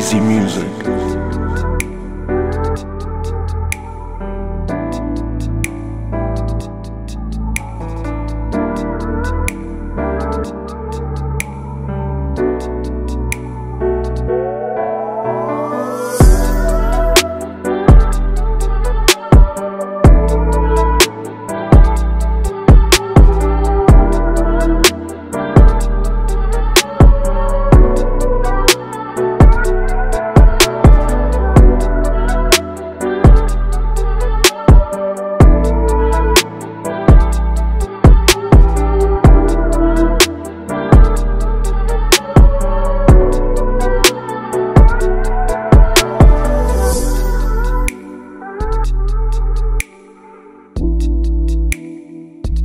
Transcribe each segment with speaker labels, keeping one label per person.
Speaker 1: easy music.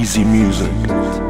Speaker 1: Easy music.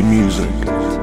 Speaker 1: Music.